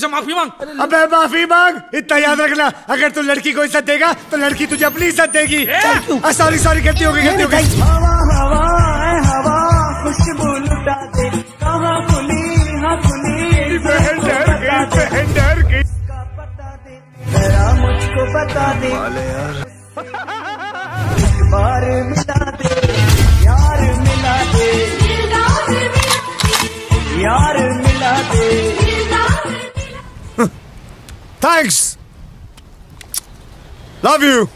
से माफ़ी मांग। अबे माफ़ी मांग। इतना याद रखना। अगर तू लड़की को इज़्ज़त देगा तो लड़की तुझे अपनी इज़्ज़त देगी। सॉरी सॉरी गलती हो गई गलती हो गई। हवा हवा हवा खुशबू लुटा दे। कहाँ खुली हाँ खुली बहन डर गई बहन डर गई का पता दे जरा मुझको बता दे। एक बार मिला दे यार मिला दे। यार मिला दे। Thanks! Love you!